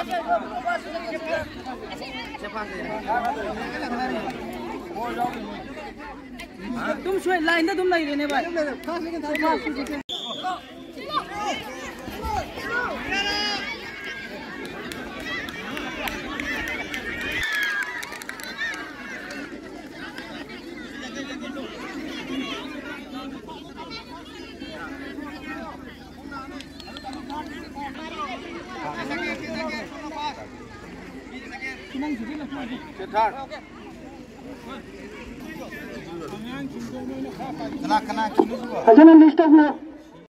तुम लाइन तुम लाइन लेने भाई Kena kena kini